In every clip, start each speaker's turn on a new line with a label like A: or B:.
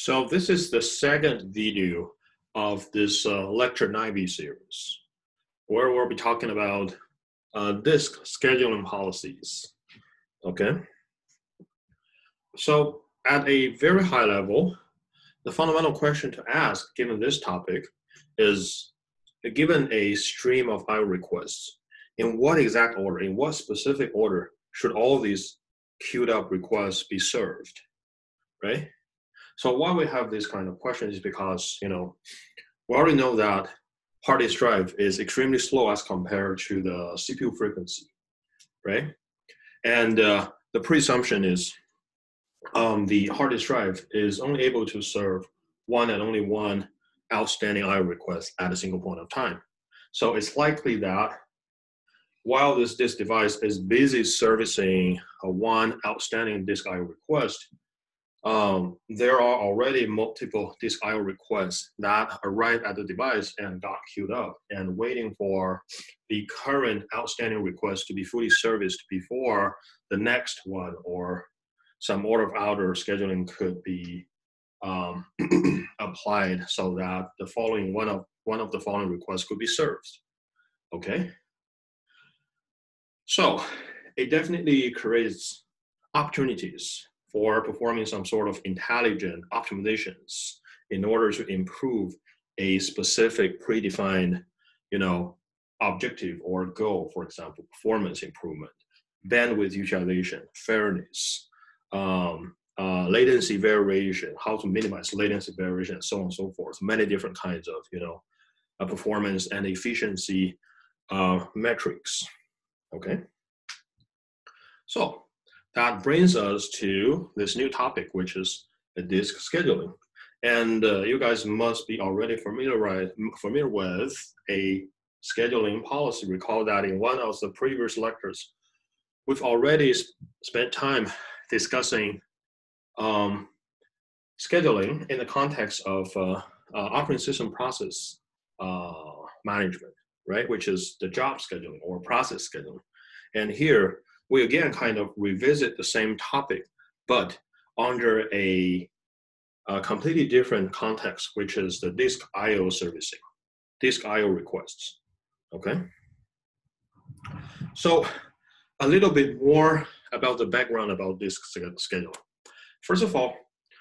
A: So this is the second video of this uh, lecture 9B series, where we'll be talking about uh, disk scheduling policies. Okay. So at a very high level, the fundamental question to ask given this topic is given a stream of IO requests, in what exact order, in what specific order should all these queued up requests be served, right? So why we have this kind of question is because, you know, we already know that hard disk drive is extremely slow as compared to the CPU frequency, right? And uh, the presumption is um, the hard disk drive is only able to serve one and only one outstanding IO request at a single point of time. So it's likely that while this disk device is busy servicing a one outstanding disk IO request, um, there are already multiple disk IO requests that arrived at the device and got queued up and waiting for the current outstanding request to be fully serviced before the next one or some order of outer scheduling could be um, applied so that the following one of one of the following requests could be served. Okay. So it definitely creates opportunities for performing some sort of intelligent optimizations in order to improve a specific predefined, you know, objective or goal, for example, performance improvement, bandwidth utilization, fairness, um, uh, latency variation, how to minimize latency variation, and so on and so forth. Many different kinds of, you know, uh, performance and efficiency uh, metrics. Okay. So that brings us to this new topic, which is disk scheduling. And uh, you guys must be already familiar, familiar with a scheduling policy. Recall that in one of the previous lectures, we've already spent time discussing um, scheduling in the context of uh, uh, operating system process uh, management, right? Which is the job scheduling or process scheduling. And here, we again kind of revisit the same topic, but under a, a completely different context, which is the disk I/O servicing, disk I/O requests. Okay. So, a little bit more about the background about disk schedule. First of all,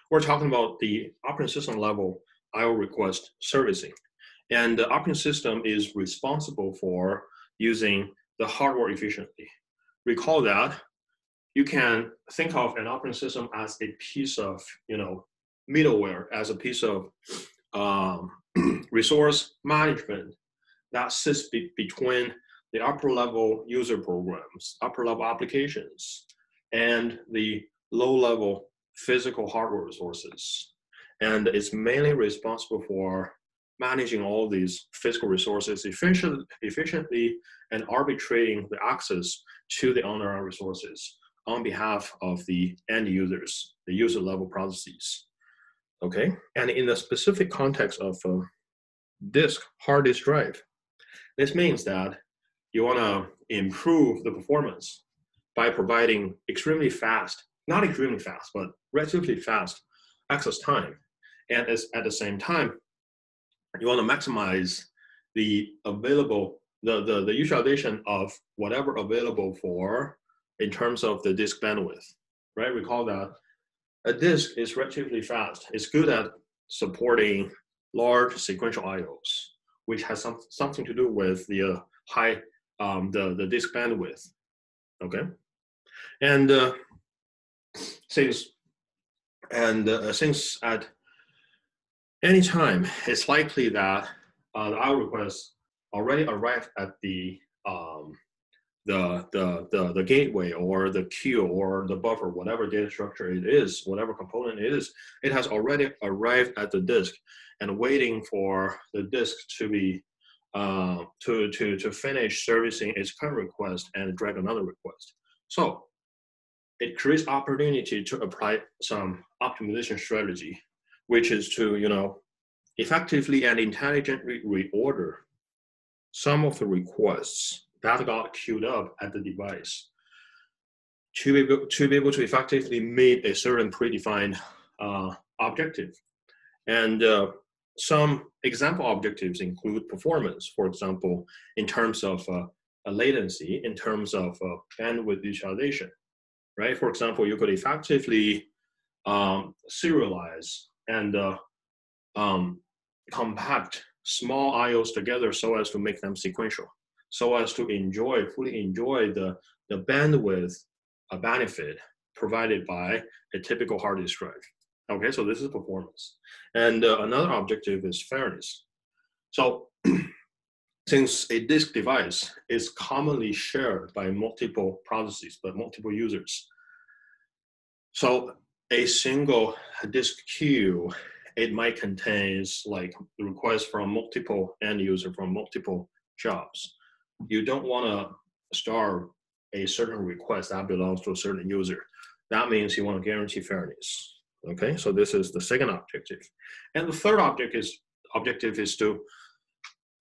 A: we're talking about the operating system level I/O request servicing, and the operating system is responsible for using the hardware efficiently recall that you can think of an operating system as a piece of, you know, middleware, as a piece of um, resource management that sits be between the upper level user programs, upper level applications, and the low level physical hardware resources. And it's mainly responsible for managing all these physical resources efficient, efficiently and arbitrating the access to the underlying resources on behalf of the end users, the user level processes. Okay, and in the specific context of uh, disk, hard disk drive, this means that you want to improve the performance by providing extremely fast, not extremely fast, but relatively fast access time. And at the same time, you want to maximize the available the, the, the utilization of whatever available for in terms of the disk bandwidth, right? Recall that a disk is relatively fast. It's good at supporting large sequential IOs, which has some, something to do with the uh, high, um, the, the disk bandwidth, okay? And uh, since, and uh, since at any time, it's likely that uh, the IO request already arrived at the um, the, the, the, the gateway or the queue or the buffer, whatever data structure it is, whatever component it is, it has already arrived at the disk and waiting for the disk to be uh, to, to, to finish servicing its current request and drag another request. So it creates opportunity to apply some optimization strategy, which is to, you know, effectively and intelligently reorder some of the requests that got queued up at the device to be able to, be able to effectively meet a certain predefined uh, objective. And uh, some example objectives include performance, for example, in terms of uh, latency, in terms of uh, bandwidth utilization, right? For example, you could effectively um, serialize and uh, um, compact small IOs together so as to make them sequential, so as to enjoy, fully enjoy the, the bandwidth uh, benefit provided by a typical hard disk drive. Okay, so this is performance. And uh, another objective is fairness. So since a disk device is commonly shared by multiple processes, but multiple users, so a single disk queue, it might contain like requests from multiple end user from multiple jobs. You don't want to start a certain request that belongs to a certain user. That means you want to guarantee fairness. Okay, so this is the second objective. And the third objective is, objective is to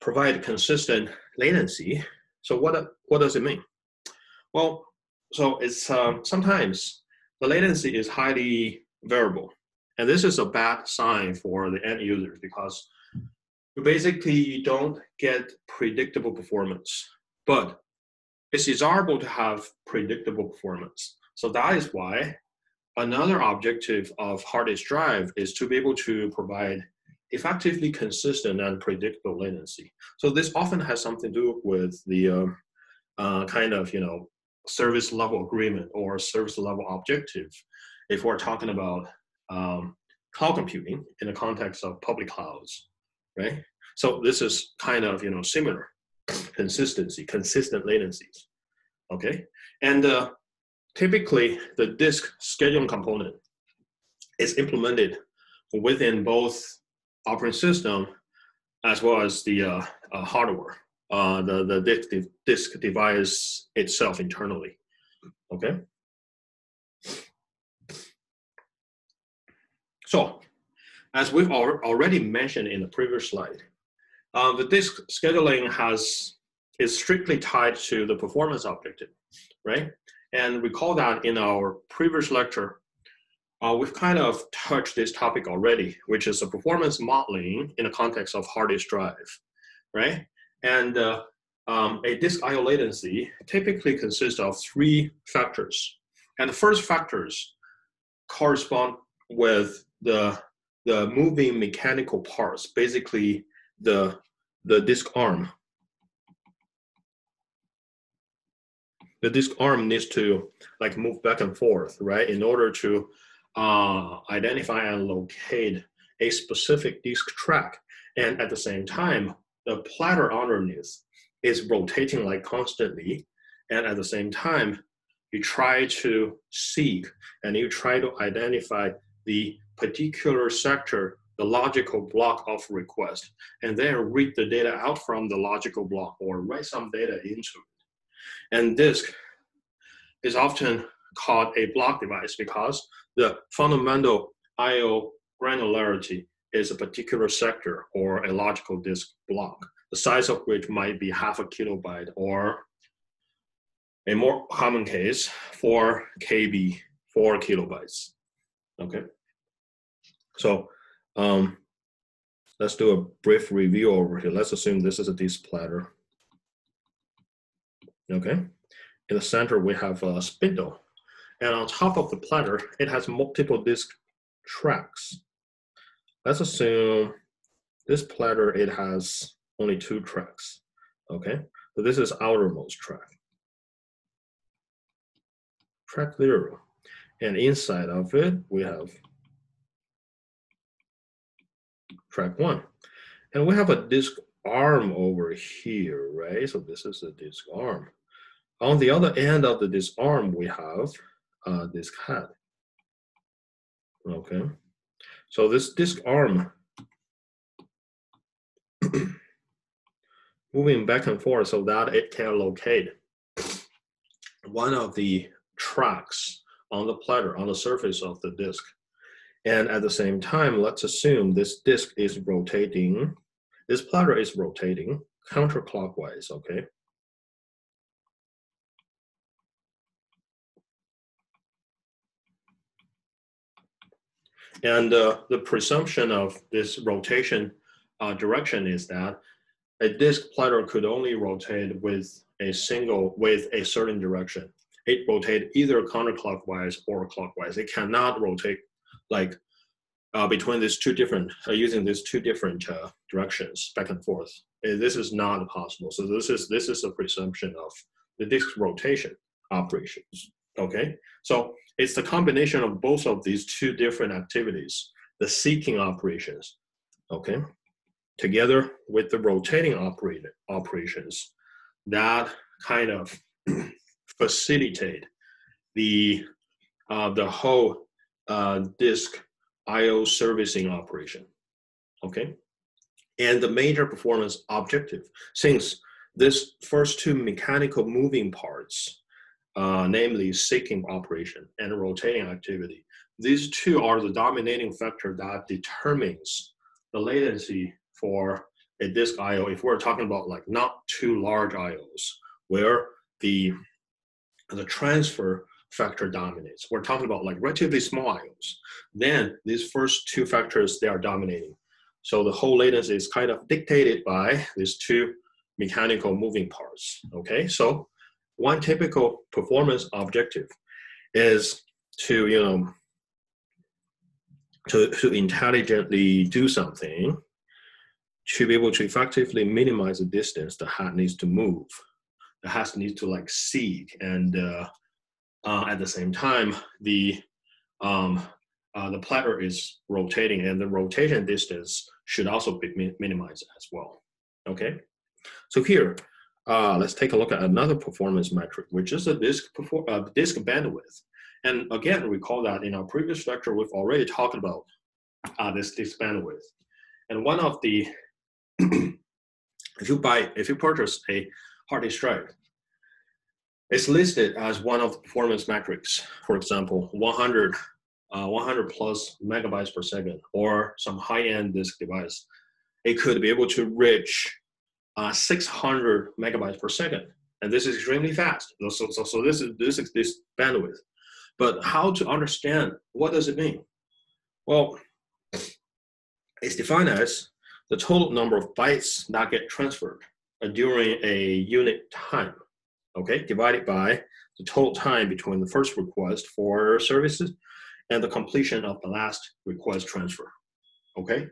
A: provide consistent latency. So what, what does it mean? Well, so it's um, sometimes the latency is highly variable. And this is a bad sign for the end users because you basically don't get predictable performance. But it's desirable to have predictable performance. So that is why another objective of hard disk drive is to be able to provide effectively consistent and predictable latency. So this often has something to do with the uh, uh, kind of you know service level agreement or service level objective. If we're talking about um, cloud computing in the context of public clouds, right? So this is kind of you know similar consistency, consistent latencies. Okay, and uh, typically the disk scheduling component is implemented within both operating system as well as the uh, uh, hardware, uh, the, the disk, disk device itself internally. Okay. So, as we've al already mentioned in the previous slide, uh, the disk scheduling has is strictly tied to the performance objective, right? And recall that in our previous lecture, uh, we've kind of touched this topic already, which is the performance modeling in the context of hard disk drive, right? And uh, um, a disk I/O latency typically consists of three factors, and the first factors correspond with the the moving mechanical parts, basically the the disk arm the disk arm needs to like move back and forth, right, in order to uh, identify and locate a specific disk track. And at the same time, the platter underneath is rotating like constantly. And at the same time, you try to seek and you try to identify the particular sector, the logical block of request, and then read the data out from the logical block or write some data into it. And disk is often called a block device because the fundamental I/O granularity is a particular sector or a logical disk block, the size of which might be half a kilobyte or a more common case, 4 KB, 4 kilobytes. Okay. So um, let's do a brief review over here. Let's assume this is a disk platter. Okay, in the center we have a spindle, and on top of the platter, it has multiple disk tracks. Let's assume this platter, it has only two tracks, okay? So this is outermost track. Track zero. And inside of it, we have track one. And we have a disk arm over here, right? So this is a disk arm. On the other end of the disk arm, we have uh, disk head. Okay, so this disk arm moving back and forth so that it can locate one of the tracks on the platter on the surface of the disk. And at the same time, let's assume this disk is rotating, this platter is rotating counterclockwise, okay? And uh, the presumption of this rotation uh, direction is that a disk platter could only rotate with a single, with a certain direction. It rotate either counterclockwise or clockwise. It cannot rotate like uh, between these two different, uh, using these two different uh, directions back and forth. Uh, this is not possible. So this is, this is a presumption of the disk rotation operations, okay? So it's the combination of both of these two different activities, the seeking operations, okay? Together with the rotating operated operations that kind of facilitate the, uh, the whole uh, disk IO servicing operation, okay? And the major performance objective, since this first two mechanical moving parts, uh, namely seeking operation and rotating activity, these two are the dominating factor that determines the latency for a disk IO if we're talking about like not too large IOs where the the transfer factor dominates. We're talking about like relatively small IOs. Then these first two factors, they are dominating. So the whole latency is kind of dictated by these two mechanical moving parts, okay? So one typical performance objective is to, you know, to, to intelligently do something to be able to effectively minimize the distance the hat needs to move. The hat needs to like seek and uh, uh, at the same time, the um, uh, the platter is rotating and the rotation distance should also be minimized as well. Okay, so here, uh, let's take a look at another performance metric, which is the disk, uh, disk bandwidth. And again, recall that in our previous lecture, we've already talked about uh, this disk bandwidth. And one of the, if you buy, if you purchase a hard disk drive, it's listed as one of the performance metrics. For example, 100, uh, 100 plus megabytes per second, or some high-end disk device. It could be able to reach uh, 600 megabytes per second, and this is extremely fast. So, so, so this is this is this bandwidth. But how to understand what does it mean? Well, it's defined as the total number of bytes that get transferred uh, during a unit time okay, divided by the total time between the first request for services and the completion of the last request transfer, okay?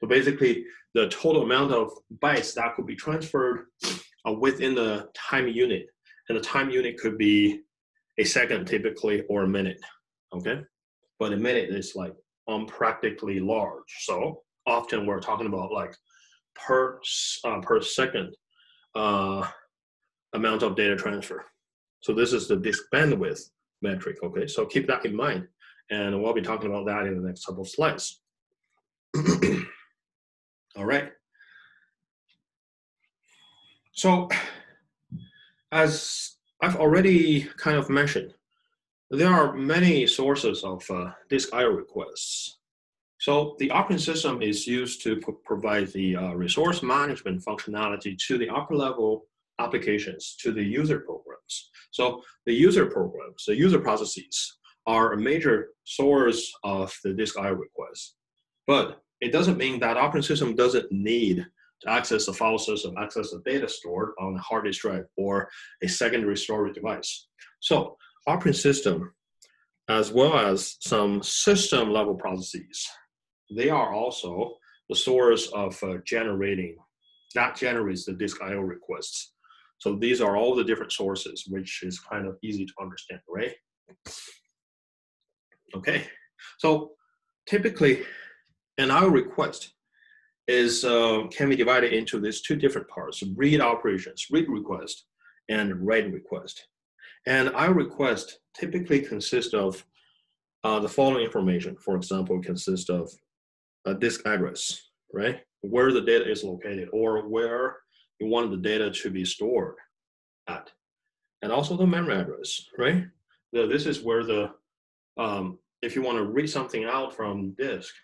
A: So basically, the total amount of bytes that could be transferred uh, within the time unit, and the time unit could be a second typically or a minute, okay? But a minute is like unpractically large, so often we're talking about like per uh, per second uh, amount of data transfer. So this is the disk bandwidth metric, okay? So keep that in mind. And we'll be talking about that in the next couple of slides. All right. So as I've already kind of mentioned, there are many sources of uh, disk I/O requests. So the operating system is used to provide the uh, resource management functionality to the upper level applications to the user programs. So the user programs, the user processes are a major source of the disk I requests. But it doesn't mean that operating system doesn't need to access the file system, access the data stored on a hard disk drive or a secondary storage device. So operating system, as well as some system level processes, they are also the source of uh, generating, that generates the disk IO requests. So these are all the different sources, which is kind of easy to understand, right? Okay, so typically an IO request is uh, can be divided into these two different parts, read operations, read request, and write request. And IO request typically consists of uh, the following information. For example, consists of a disk address, right? Where the data is located or where you want the data to be stored at. And also the memory address, right? The, this is where the, um, if you want to read something out from disk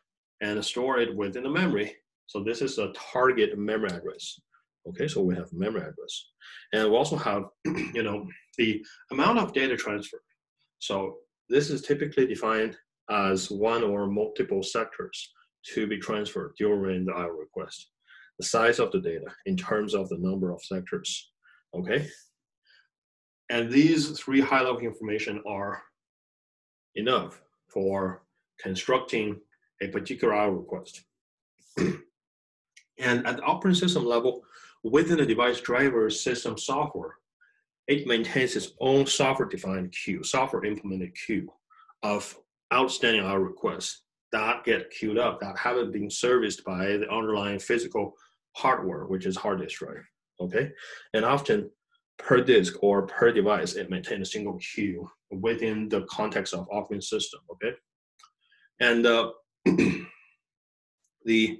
A: and store it within the memory, so this is a target memory address. Okay, so we have memory address. And we also have, you know, the amount of data transfer. So this is typically defined as one or multiple sectors to be transferred during the IO request. The size of the data in terms of the number of sectors, okay? And these three high-level information are enough for constructing a particular IO request. and at the operating system level, within the device driver system software, it maintains its own software-defined queue, software-implemented queue of outstanding IO requests that get queued up that haven't been serviced by the underlying physical hardware, which is hard disk drive. Okay, and often per disk or per device, it maintains a single queue within the context of operating system. Okay, and uh, the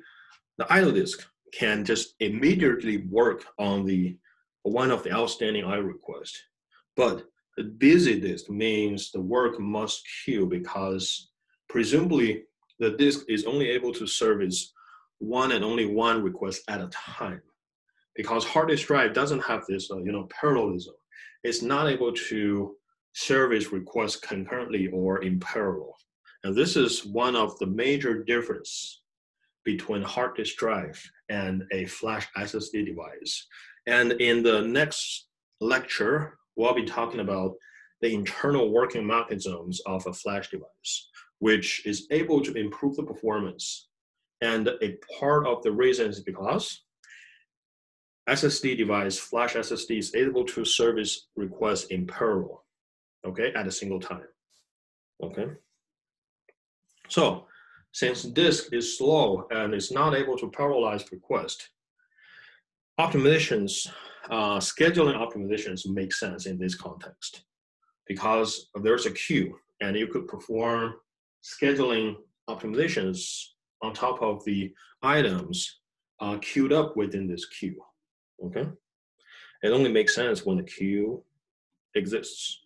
A: the idle disk can just immediately work on the one of the outstanding I requests, but the busy disk means the work must queue because presumably the disk is only able to service one and only one request at a time. Because hard disk drive doesn't have this, uh, you know, parallelism. It's not able to service requests concurrently or in parallel. And this is one of the major difference between hard disk drive and a flash SSD device. And in the next lecture, we'll be talking about the internal working mechanisms of a flash device, which is able to improve the performance. And a part of the reason is because SSD device, flash SSD is able to service requests in parallel, okay, at a single time, okay? So since disk is slow and is not able to parallelize request, optimizations, uh, scheduling optimizations make sense in this context because there's a queue and you could perform scheduling optimizations on top of the items uh, queued up within this queue. Okay, it only makes sense when the queue exists.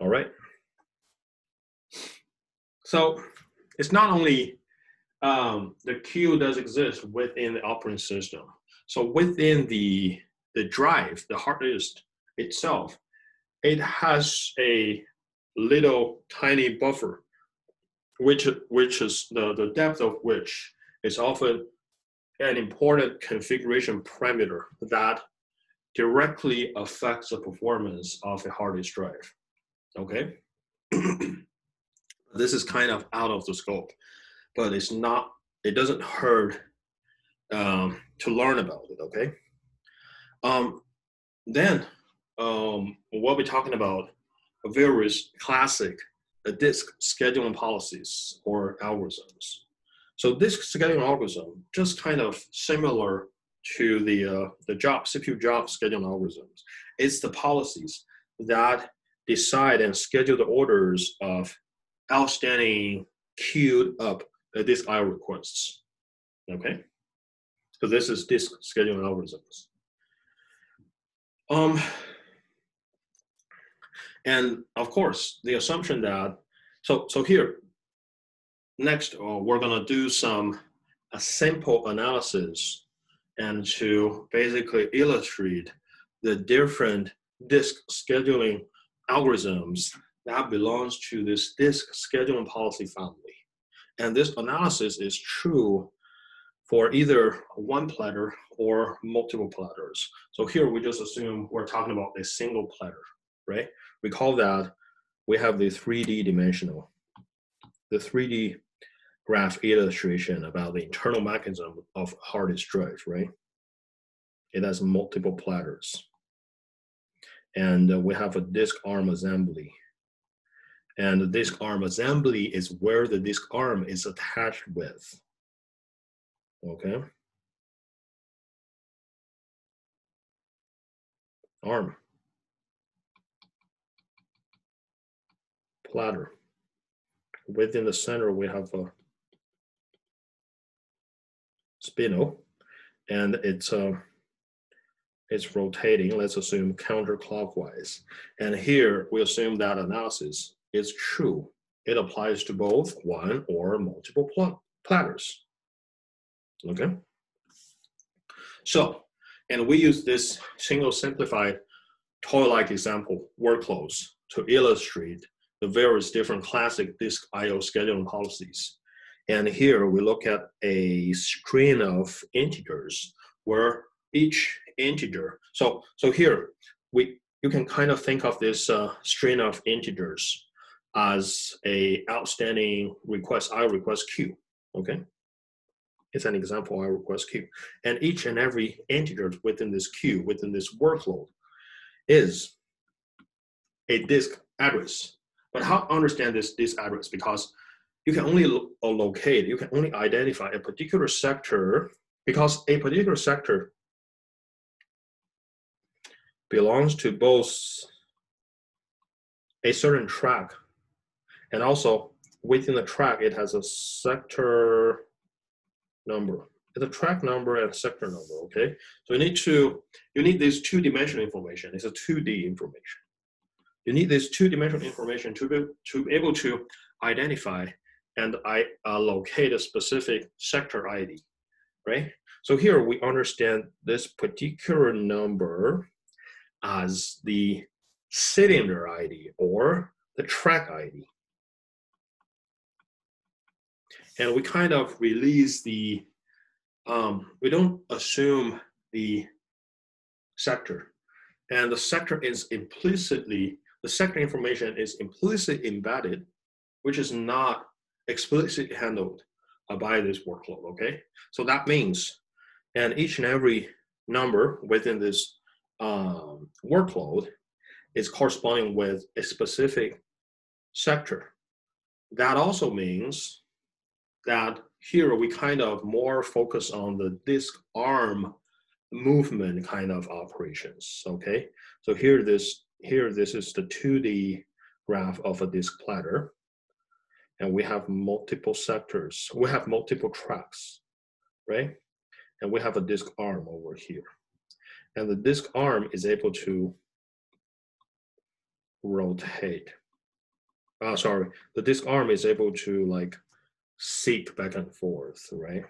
A: All right. So it's not only um, the queue does exist within the operating system. So within the the drive, the hard disk itself, it has a little tiny buffer, which which is the, the depth of which is often an important configuration parameter that directly affects the performance of a hard disk drive. Okay. this is kind of out of the scope, but it's not, it doesn't hurt um, to learn about it, okay? Um, then um, we'll be talking about various classic uh, disk scheduling policies or algorithms. So disk scheduling algorithm, just kind of similar to the, uh, the job, CPU job scheduling algorithms. It's the policies that decide and schedule the orders of outstanding queued up disk IO requests. Okay, so this is disk scheduling algorithms. Um, and of course, the assumption that so so here next uh, we're gonna do some a simple analysis and to basically illustrate the different disk scheduling algorithms that belongs to this disk scheduling policy family. And this analysis is true for either one platter or multiple platters. So here we just assume we're talking about a single platter, right? We call that, we have the 3D dimensional, the 3D graph illustration about the internal mechanism of hard disk drive, right? It has multiple platters. And uh, we have a disk arm assembly and the disk arm assembly is where the disk arm is attached with. Okay. Arm. Platter. Within the center, we have a spindle, and it's uh, it's rotating, let's assume counterclockwise. And here we assume that analysis is true. It applies to both one or multiple pl platters. Okay? So, and we use this single simplified toy-like example workflows to illustrate the various different classic disk I/O scheduling policies. And here we look at a string of integers where each integer. So so here we you can kind of think of this uh, string of integers as a outstanding request I request queue. Okay, it's an example I request queue, and each and every integer within this queue within this workload is a disk address. But how understand this disk address? Because you can only lo uh, locate, you can only identify a particular sector because a particular sector belongs to both a certain track and also within the track it has a sector number it's a track number and sector number okay so you need to you need this two-dimensional information it's a 2d information you need this two-dimensional information to be to be able to identify and I uh, locate a specific sector ID, right? So here we understand this particular number as the cylinder ID or the track ID. And we kind of release the, um, we don't assume the sector. And the sector is implicitly, the sector information is implicitly embedded, which is not explicitly handled uh, by this workload, okay? So that means, and each and every number within this um, workload is corresponding with a specific sector. That also means that here we kind of more focus on the disk arm movement kind of operations, okay? So here this, here this is the 2D graph of a disk platter and we have multiple sectors. We have multiple tracks, right? And we have a disk arm over here. And the disk arm is able to rotate. Uh, sorry, the disk arm is able to like seek back and forth, right?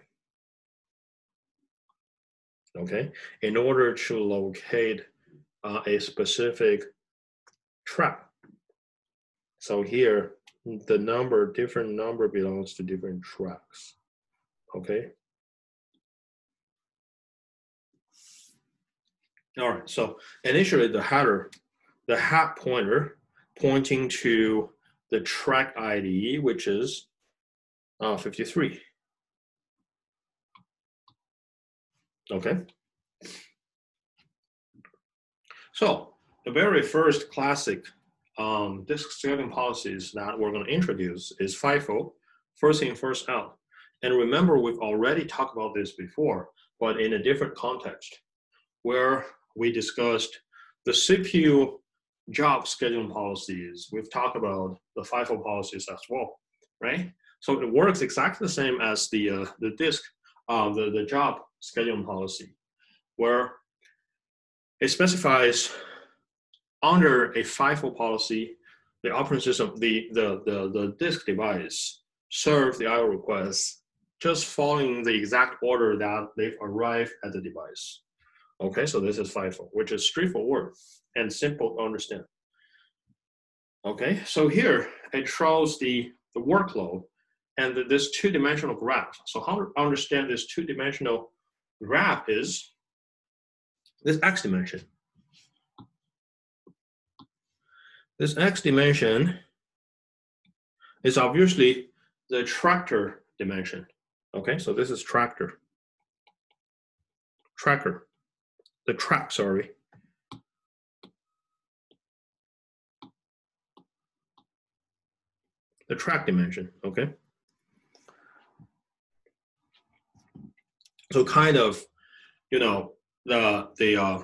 A: Okay, in order to locate uh, a specific track. So here, the number, different number belongs to different tracks. Okay. All right, so initially the header, the hat pointer pointing to the track ID, which is uh, 53. Okay. So the very first classic um, disk scheduling policies that we're going to introduce is FIFO, first in, first out. And remember, we've already talked about this before, but in a different context, where we discussed the CPU job scheduling policies. We've talked about the FIFO policies as well, right? So it works exactly the same as the uh, the disk, uh, the the job scheduling policy, where it specifies under a FIFO policy, the operating system, the, the, the, the disk device serve the IO requests just following the exact order that they've arrived at the device. Okay, so this is FIFO, which is straightforward and simple to understand. Okay, so here it shows the, the workload and this two-dimensional graph. So how to understand this two-dimensional graph is this x dimension. This x dimension is obviously the tractor dimension. Okay, so this is tractor. Tracker. The track, sorry. The track dimension, okay? So kind of, you know, the the uh,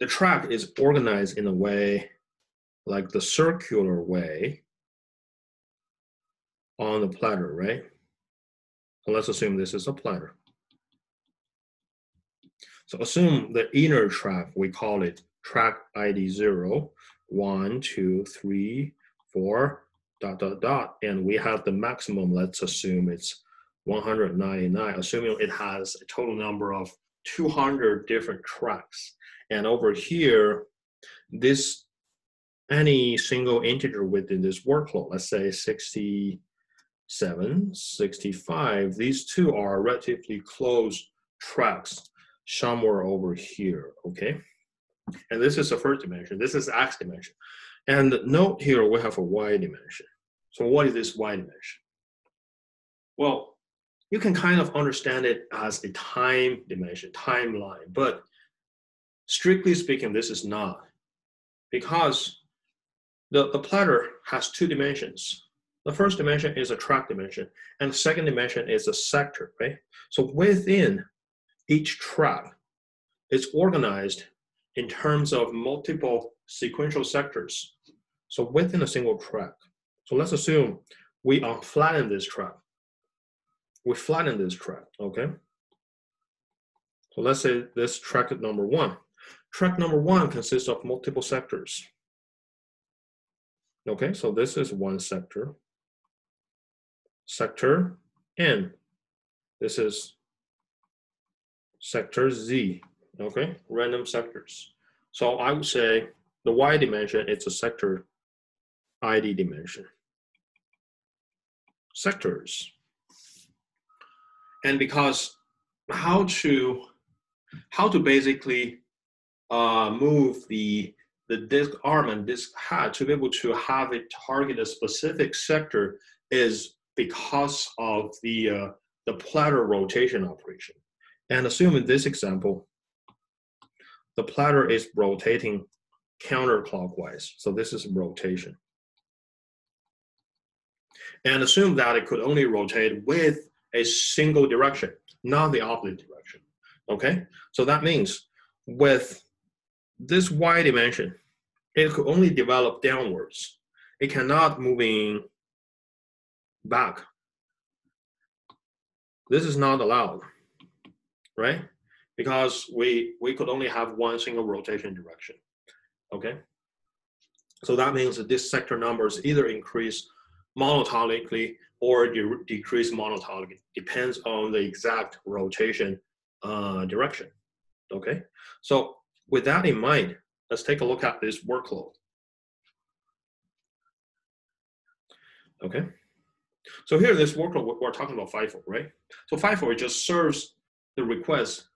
A: the track is organized in a way like the circular way on the platter, right? Let's assume this is a platter. So assume the inner track, we call it track ID 0, 1, 2, 3, 4, dot, dot, dot. And we have the maximum, let's assume it's 199, assuming it has a total number of 200 different tracks. And over here, this any single integer within this workload, let's say 67, 65, these two are relatively close tracks somewhere over here, okay? And this is the first dimension, this is x dimension. And note here we have a y dimension. So what is this y dimension? Well, you can kind of understand it as a time dimension, timeline, but strictly speaking, this is not. Because the, the platter has two dimensions. The first dimension is a track dimension, and the second dimension is a sector, right? So within each track, it's organized in terms of multiple sequential sectors. So within a single track. So let's assume we are flatten this track. We flatten this track, okay? So let's say this track number one. Track number one consists of multiple sectors. Okay, so this is one sector. Sector N. This is sector Z. Okay, random sectors. So I would say the Y dimension is a sector ID dimension. Sectors. And because how to how to basically uh, move the the disk arm and disk head to be able to have it target a specific sector is because of the uh, the platter rotation operation. And assume in this example, the platter is rotating counterclockwise. So this is rotation. And assume that it could only rotate with a single direction, not the opposite direction. Okay, so that means with this y dimension, it could only develop downwards. It cannot moving back. This is not allowed, right? Because we, we could only have one single rotation direction, okay? So that means that this sector numbers either increase monotonically or de decrease monotonically. Depends on the exact rotation uh, direction, okay? So with that in mind, let's take a look at this workload. Okay. So here, this workload, we're talking about FIFO, right? So FIFO, it just serves the request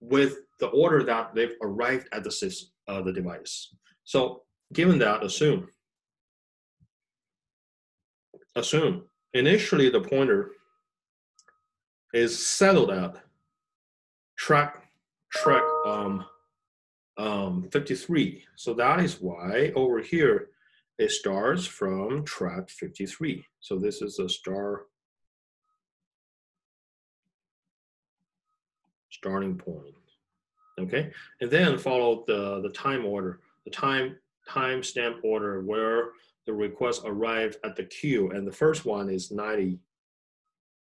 A: with the order that they've arrived at the system, uh, the device. So given that, assume, assume initially the pointer is settled at track track um, um, 53. So that is why over here it starts from track 53. So this is a star starting point. Okay, and then follow the, the time order, the time timestamp order where the request arrived at the queue. And the first one is 90,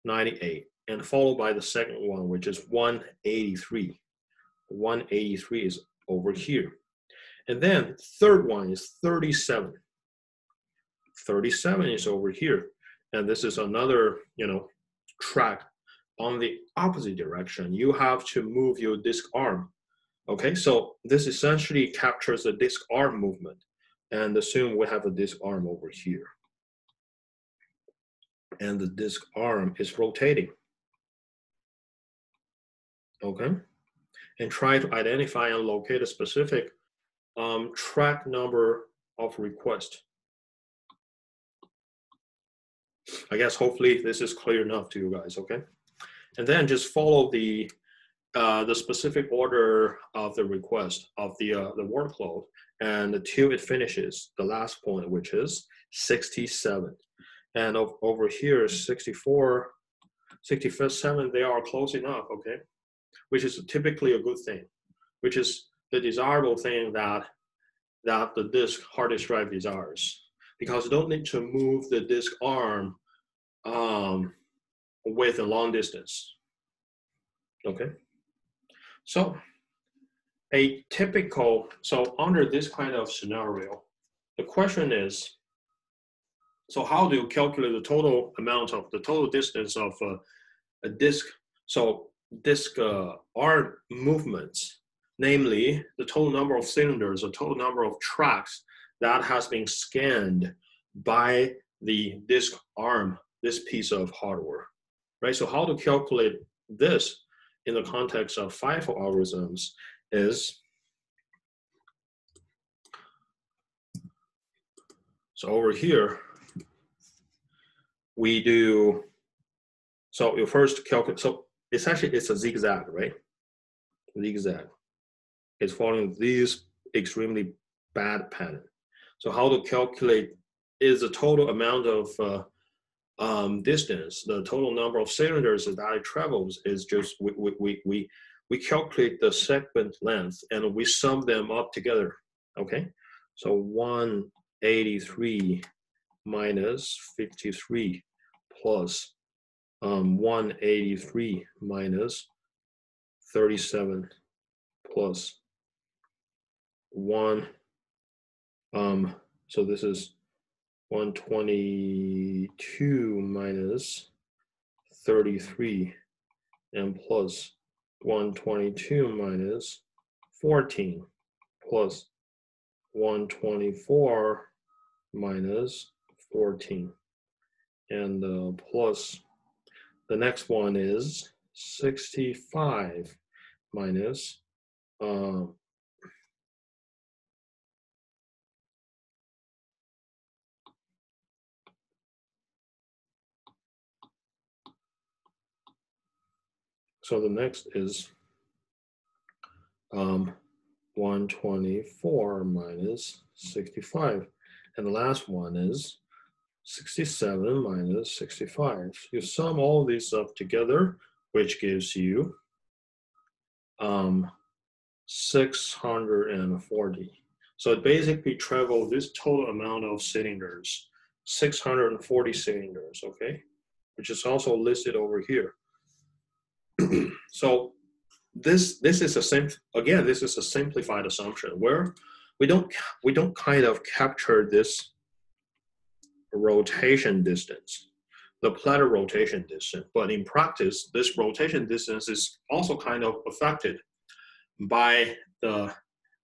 A: 98, and followed by the second one, which is 183. 183 is over here. And then third one is 37. 37 is over here. And this is another, you know, track on the opposite direction. You have to move your disk arm. Okay, so this essentially captures the disk arm movement. And assume we have a disk arm over here. And the disk arm is rotating. Okay and try to identify and locate a specific um, track number of request. I guess hopefully this is clear enough to you guys, okay? And then just follow the uh, the specific order of the request of the uh, the workload and until it finishes the last point, which is 67. And over here, 64, 67, they are close enough, okay? which is typically a good thing, which is the desirable thing that that the disk hard disk drive desires, because you don't need to move the disk arm um, with a long distance. Okay, so a typical so under this kind of scenario, the question is, so how do you calculate the total amount of the total distance of a, a disk? So disk uh, are movements, namely the total number of cylinders, the total number of tracks that has been scanned by the disk arm, this piece of hardware, right? So how to calculate this in the context of FIFO algorithms is, so over here, we do, so you first calculate, so it's actually, it's a zigzag, right? Zigzag. It's following this extremely bad pattern. So how to calculate is the total amount of uh, um, distance, the total number of cylinders that it travels is just, we, we, we, we calculate the segment length and we sum them up together, okay? So 183 minus 53 plus um, 183 minus 37 plus 1, um, so this is 122 minus 33 and plus 122 minus 14 plus 124 minus 14 and uh, plus the next one is 65 minus uh, So the next is um, 124 minus 65. And the last one is 67 minus 65. You sum all these up together, which gives you um, 640. So it basically traveled this total amount of cylinders, 640 cylinders, okay? Which is also listed over here. so this this is a sim again this is a simplified assumption. Where we don't we don't kind of capture this rotation distance the platter rotation distance but in practice this rotation distance is also kind of affected by the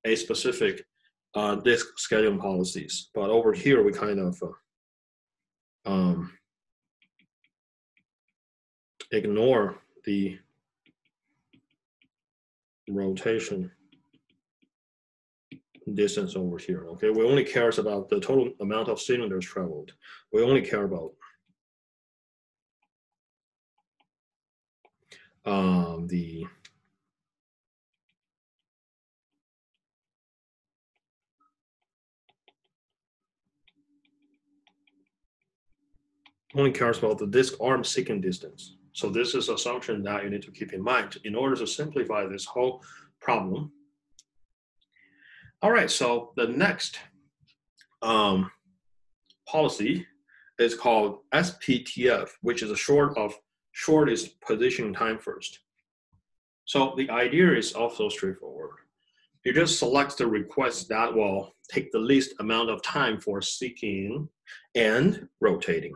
A: a specific uh, disk scheduling policies. But over here we kind of uh, um, ignore the rotation distance over here. Okay, we only cares about the total amount of cylinders traveled. We only care about um, the only cares about the disk arm seeking distance. So this is assumption that you need to keep in mind in order to simplify this whole problem. All right, so the next um, policy is called SPTF, which is a short of shortest position time first. So the idea is also straightforward. You just select the request that will take the least amount of time for seeking and rotating.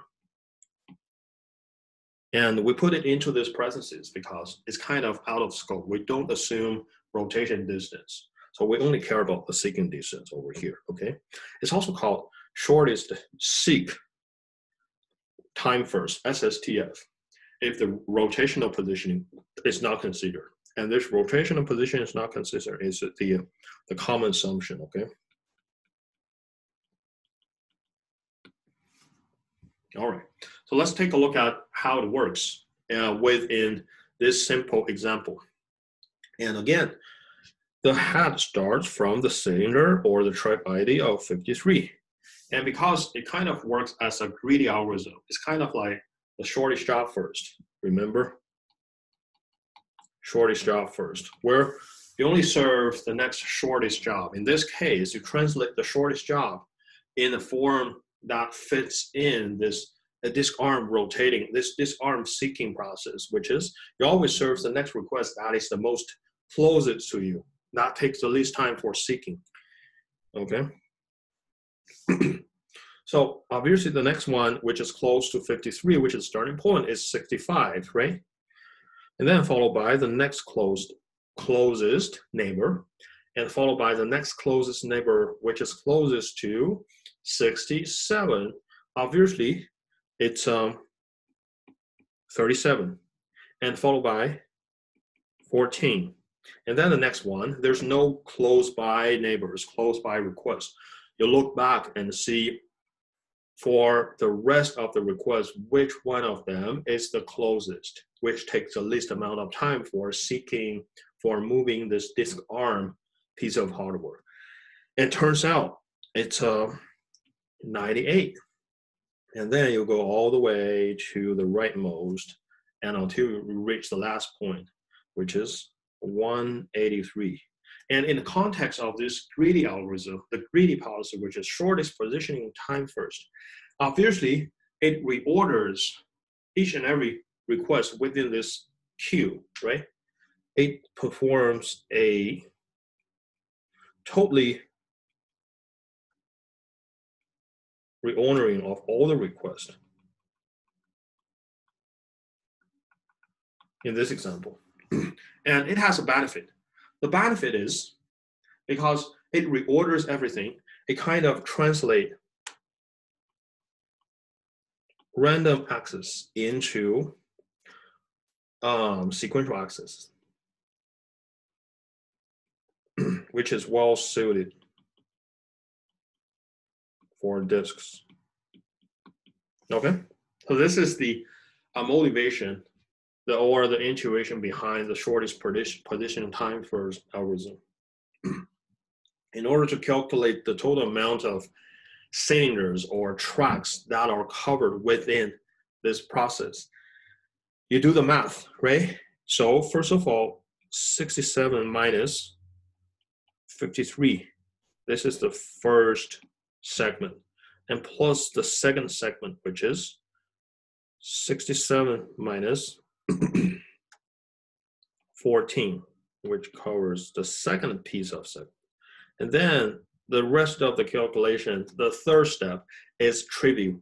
A: And we put it into these parentheses because it's kind of out of scope. We don't assume rotation distance. So we only care about the seeking distance over here, okay? It's also called shortest seek time first, SSTF, if the rotational positioning is not considered. And this rotational position is not considered, is the, the common assumption, okay? All right, so let's take a look at how it works uh, within this simple example. And again, the head starts from the cylinder or the track ID of 53. And because it kind of works as a greedy algorithm, it's kind of like the shortest job first, remember? Shortest job first, where you only serve the next shortest job. In this case, you translate the shortest job in a form that fits in this disk arm rotating, this disk arm seeking process, which is you always serve the next request that is the most closest to you. That takes the least time for seeking. Okay. so obviously the next one, which is close to 53, which is starting point, is 65, right? And then followed by the next closed closest neighbor. and followed by the next closest neighbor, which is closest to 67. Obviously, it's um, 37, and followed by 14. And then the next one, there's no close by neighbors, close by requests. You look back and see for the rest of the requests, which one of them is the closest, which takes the least amount of time for seeking, for moving this disk arm piece of hardware. It turns out it's uh, 98. And then you go all the way to the rightmost and until you reach the last point, which is 183. And in the context of this greedy algorithm, the greedy policy, which is shortest positioning time first, obviously it reorders each and every request within this queue, right? It performs a totally reordering of all the requests in this example. and it has a benefit. The benefit is because it reorders everything, it kind of translate random access into um, sequential access, which is well suited for disks. Okay, so this is the uh, motivation the or the intuition behind the shortest position time first algorithm. In order to calculate the total amount of cylinders or tracks that are covered within this process, you do the math, right? So first of all, 67 minus 53. This is the first segment. And plus the second segment, which is 67 minus 14, which covers the second piece of segment. And then the rest of the calculation, the third step is trivial.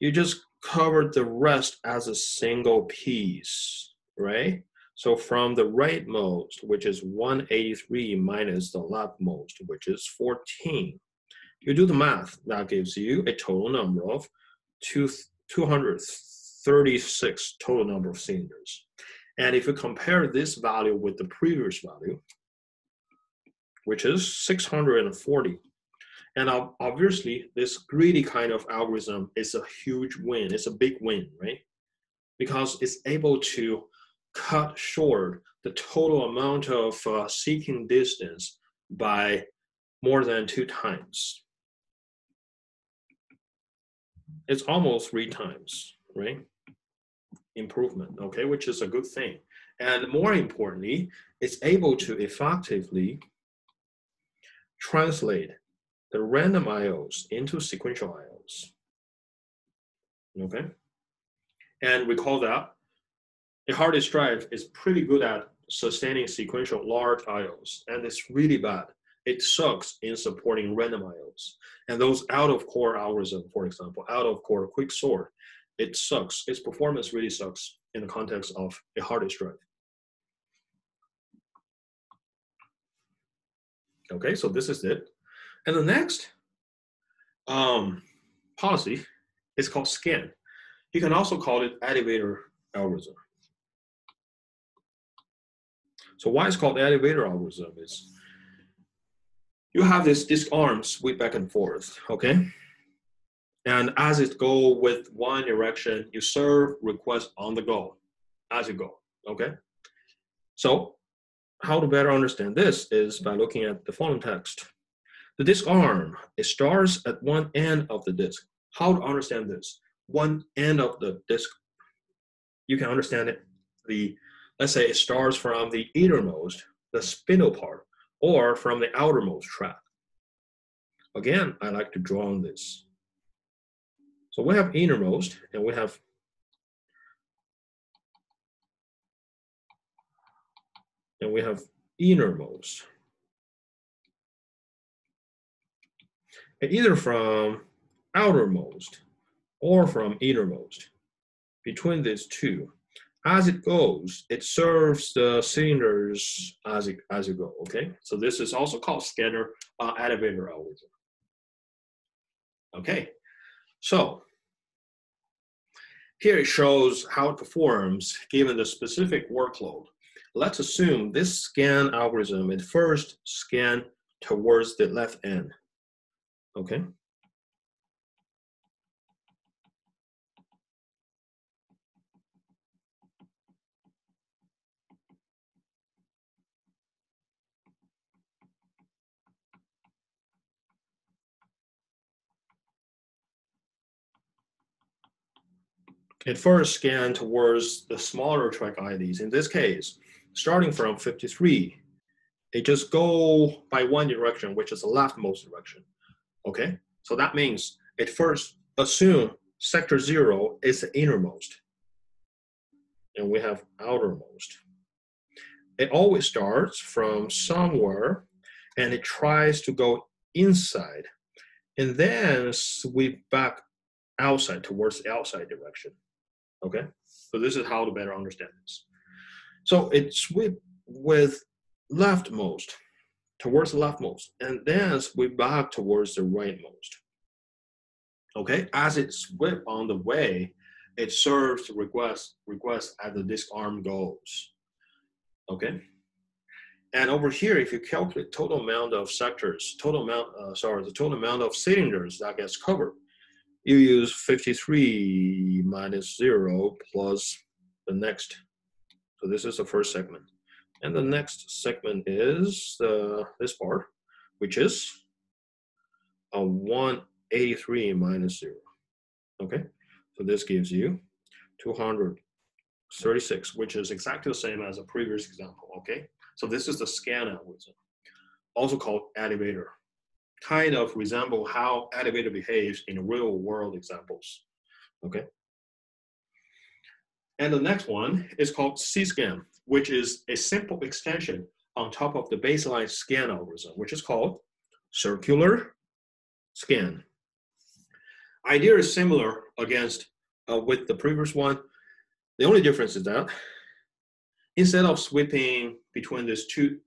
A: You just cover the rest as a single piece, right? So from the rightmost, which is 183 minus the leftmost, which is 14, you do the math. That gives you a total number of two, 236 total number of cylinders. And if you compare this value with the previous value, which is 640, and obviously this greedy kind of algorithm is a huge win. It's a big win, right? Because it's able to cut short the total amount of uh, seeking distance by more than two times. It's almost three times, right? Improvement, okay, which is a good thing. And more importantly, it's able to effectively translate the random IOs into sequential IOs. Okay? And recall that a hard disk drive is pretty good at sustaining sequential large IOs, and it's really bad. It sucks in supporting random IOs. And those out of core algorithm, for example, out of core quick sort, it sucks. Its performance really sucks in the context of a hard drive. Okay, so this is it. And the next um, policy is called scan. You can also call it elevator algorithm. So why it's called elevator algorithm is you have this disk arm sweep back and forth, okay? And as it go with one direction, you serve requests on the go as you go, okay? So how to better understand this is by looking at the following text. The disk arm, it starts at one end of the disk. How to understand this? One end of the disk, you can understand it. The let's say it starts from the innermost, the spindle part, or from the outermost track. Again, I like to draw on this. So we have innermost and we have and we have innermost. And either from outermost or from innermost. Between these two, as it goes, it serves the cylinders as it, as you go, okay? So this is also called scanner uh, elevator algorithm. Okay, so here it shows how it performs given the specific workload. Let's assume this scan algorithm, it first scan towards the left end, okay? It first scan towards the smaller track IDs. In this case, starting from 53, it just go by one direction, which is the leftmost direction. Okay, so that means it first assume sector zero is the innermost, and we have outermost. It always starts from somewhere, and it tries to go inside, and then sweep back outside towards the outside direction. Okay, so this is how to better understand this. So it sweep with leftmost towards the leftmost, and then sweep back towards the rightmost. Okay, as it sweep on the way, it serves request request as the disk arm goes. Okay, and over here, if you calculate total amount of sectors, total amount, uh, sorry, the total amount of cylinders that gets covered, you use 53 minus 0 plus the next. So this is the first segment. And the next segment is uh, this part, which is a 183 minus 0. Okay, so this gives you 236, which is exactly the same as the previous example. Okay, so this is the scan algorithm, also called elevator kind of resemble how elevator behaves in real world examples. Okay. And the next one is called C-scan, which is a simple extension on top of the baseline scan algorithm, which is called circular scan. Idea is similar against uh, with the previous one. The only difference is that instead of sweeping between these two,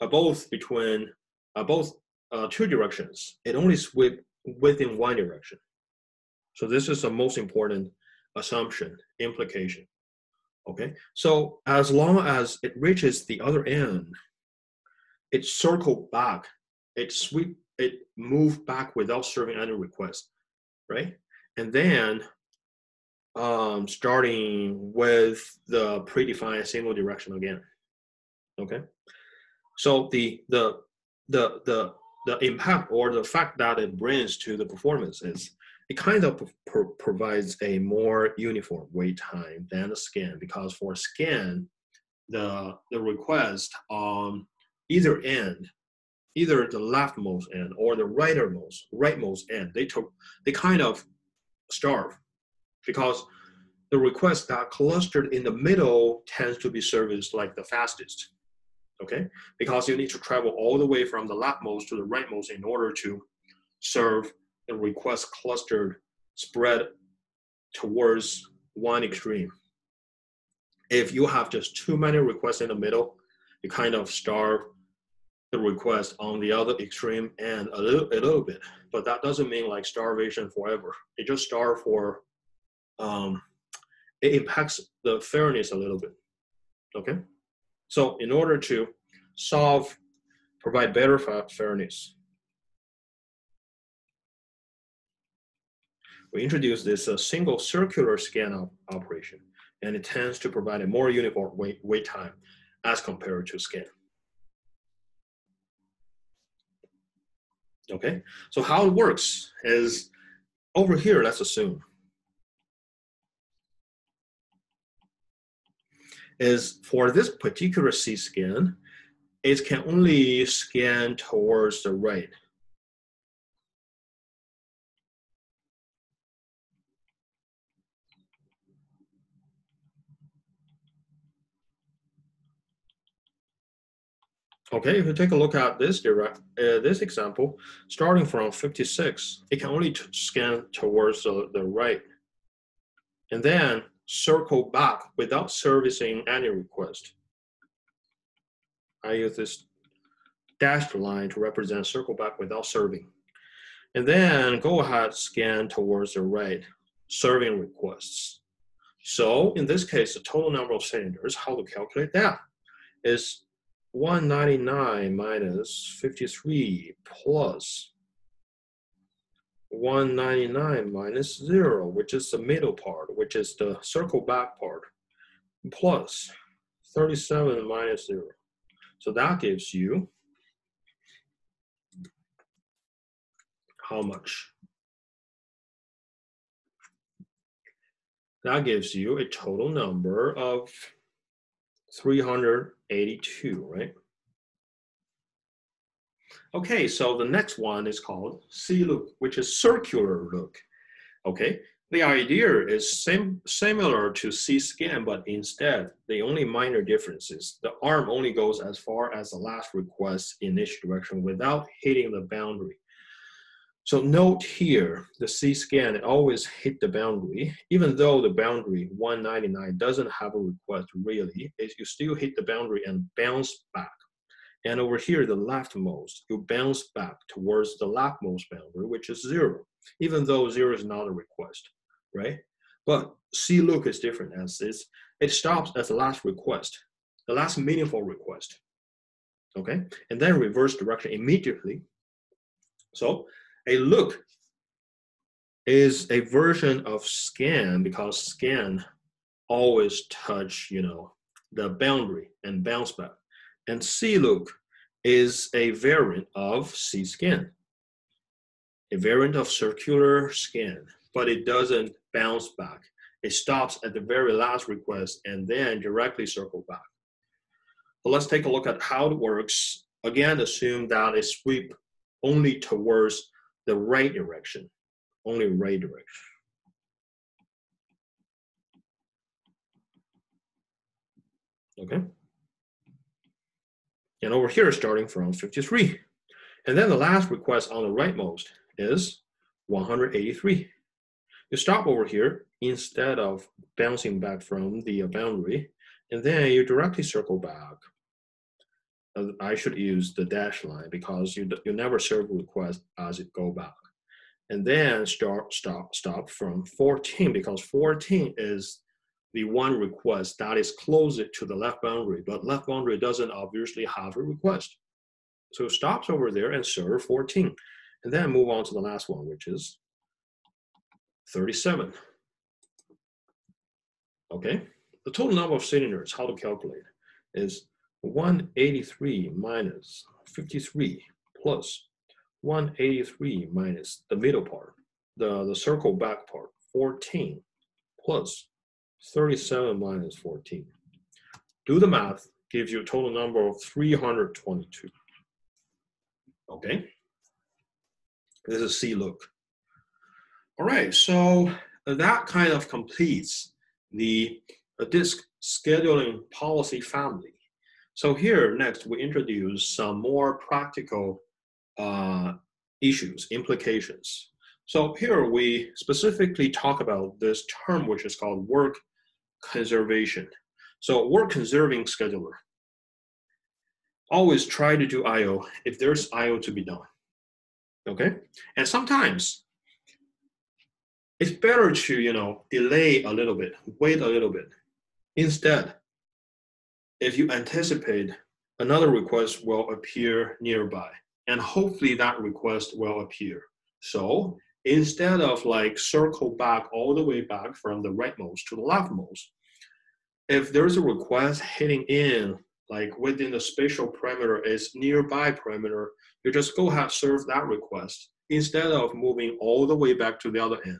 A: uh, both between uh, both uh, two directions. It only sweep within one direction. So this is the most important assumption, implication. Okay, so as long as it reaches the other end, it circle back, it sweep, it move back without serving any request, right? And then um, starting with the predefined single direction again. Okay, so the the the the the impact or the fact that it brings to the performance is it kind of pro provides a more uniform wait time than the scan because for scan the the request on either end either the leftmost end or the rightmost rightmost end they took they kind of starve because the request that clustered in the middle tends to be serviced like the fastest okay? Because you need to travel all the way from the leftmost to the rightmost in order to serve the request clustered spread towards one extreme. If you have just too many requests in the middle, you kind of starve the request on the other extreme and a little, a little bit. But that doesn't mean like starvation forever. It just starve for, um, it impacts the fairness a little bit, okay? So in order to solve, provide better fairness, we introduce this uh, single circular scan op operation, and it tends to provide a more uniform wait, wait time as compared to scan. Okay, so how it works is over here, let's assume is for this particular C scan, it can only scan towards the right. Okay, if you take a look at this direct, uh, this example, starting from 56, it can only scan towards the, the right. And then circle back without servicing any request. I use this dashed line to represent circle back without serving. And then go ahead, scan towards the right, serving requests. So in this case, the total number of cylinders, how to calculate that is 199 minus 53 plus 199 minus 0, which is the middle part, which is the circle back part, plus 37 minus 0. So that gives you how much? That gives you a total number of 382, right? Okay, so the next one is called C-look, which is circular look. Okay, the idea is sim similar to C-scan, but instead, the only minor difference is the arm only goes as far as the last request in each direction without hitting the boundary. So note here, the C-scan always hit the boundary, even though the boundary 199 doesn't have a request really, you still hit the boundary and bounce back. And over here, the leftmost, you bounce back towards the leftmost boundary, which is zero, even though zero is not a request, right? But C look is different as this. It stops at the last request, the last meaningful request, okay? And then reverse direction immediately. So a look is a version of scan because scan always touch, you know, the boundary and bounce back. And look is a variant of C scan, a variant of circular scan, but it doesn't bounce back. It stops at the very last request and then directly circle back. But let's take a look at how it works. Again, assume that it sweep only towards the right direction, only right direction. Okay. And over here, starting from 53. And then the last request on the rightmost is 183. You stop over here instead of bouncing back from the boundary, and then you directly circle back uh, I should use the dash line because you, you never serve request as it go back. And then start, stop, stop from 14 because 14 is the one request that is closer to the left boundary, but left boundary doesn't obviously have a request. So stops over there and serve 14. And then move on to the last one, which is 37. Okay, the total number of cylinders, how to calculate, is 183 minus 53 plus 183 minus the middle part, the, the circle back part, 14 plus 37 minus 14. Do the math, gives you a total number of 322. Okay? This is C look. All right, so that kind of completes the disk scheduling policy family. So here, next, we introduce some more practical uh, issues, implications. So here we specifically talk about this term, which is called work conservation. So work conserving scheduler. Always try to do IO if there's IO to be done. Okay? And sometimes it's better to, you know, delay a little bit, wait a little bit. Instead, if you anticipate another request will appear nearby and hopefully that request will appear. So instead of like circle back all the way back from the rightmost to the leftmost, if there's a request hitting in like within the spatial parameter is nearby parameter, you just go ahead serve that request instead of moving all the way back to the other end.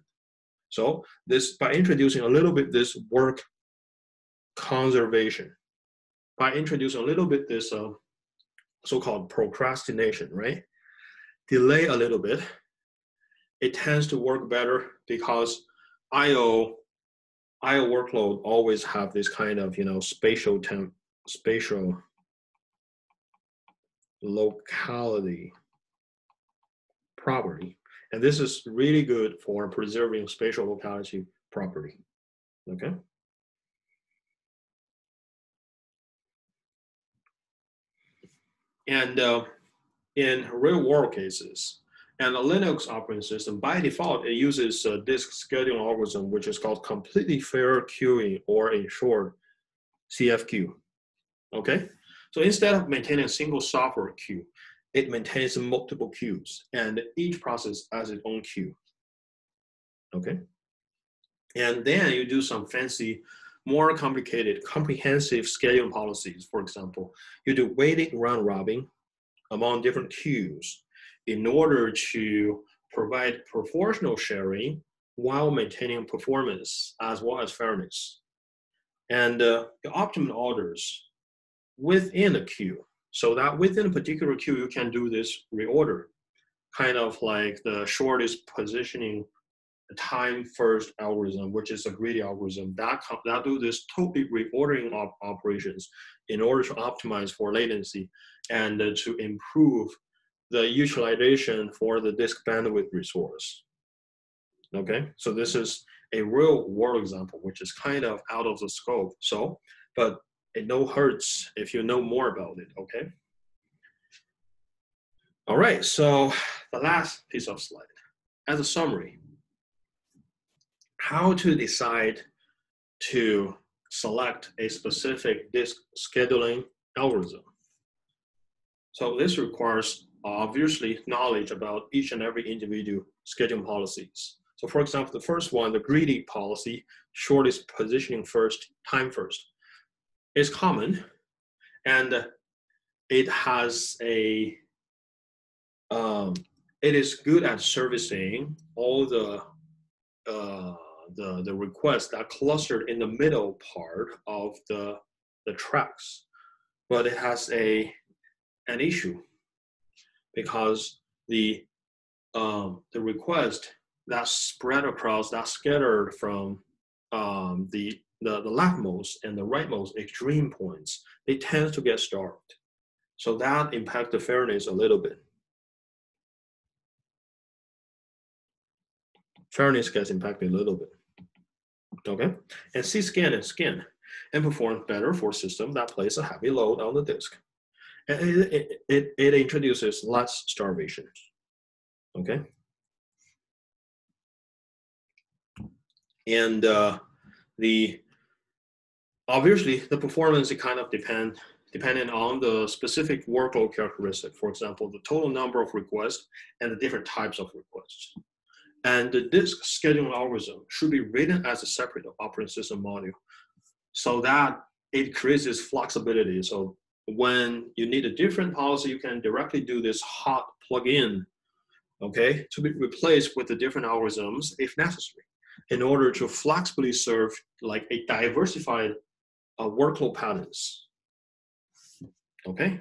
A: So this by introducing a little bit this work conservation, by introducing a little bit this uh, so-called procrastination, right? Delay a little bit it tends to work better because IO IO workload always have this kind of you know spatial temp spatial locality property. And this is really good for preserving spatial locality property. Okay. And uh, in real world cases, and the Linux operating system, by default, it uses a disk scheduling algorithm, which is called completely fair queuing, or in short, CFQ. Okay? So instead of maintaining a single software queue, it maintains multiple queues, and each process has its own queue. Okay? And then you do some fancy, more complicated, comprehensive scheduling policies. For example, you do weighted round robin among different queues in order to provide proportional sharing while maintaining performance as well as fairness. And uh, the optimal orders within a queue. So that within a particular queue, you can do this reorder, kind of like the shortest positioning time first algorithm, which is a greedy algorithm that, that do this totally reordering of operations in order to optimize for latency and uh, to improve the utilization for the disk bandwidth resource. Okay, so this is a real world example, which is kind of out of the scope. So, but it no hurts if you know more about it, okay? All right, so the last piece of slide. As a summary, how to decide to select a specific disk scheduling algorithm. So this requires obviously knowledge about each and every individual scheduling policies. So for example, the first one, the greedy policy, shortest positioning first, time first, is common and it has a, um, it is good at servicing all the, uh, the, the requests that clustered in the middle part of the, the tracks, but it has a, an issue because the um, the request that spread across that scattered from um, the, the the leftmost and the rightmost extreme points, they tend to get starved. So that impacts the fairness a little bit. Fairness gets impacted a little bit. Okay, and C-scan and scan and perform better for system that place a heavy load on the disk it, it, it introduces less starvation. Okay. And uh, the obviously the performance it kind of depend depending on the specific workload characteristic. For example, the total number of requests and the different types of requests. And the disk scheduling algorithm should be written as a separate operating system module so that it creates this flexibility. So when you need a different policy, you can directly do this hot plug-in, okay, to be replaced with the different algorithms if necessary, in order to flexibly serve like a diversified uh, workload patterns. Okay,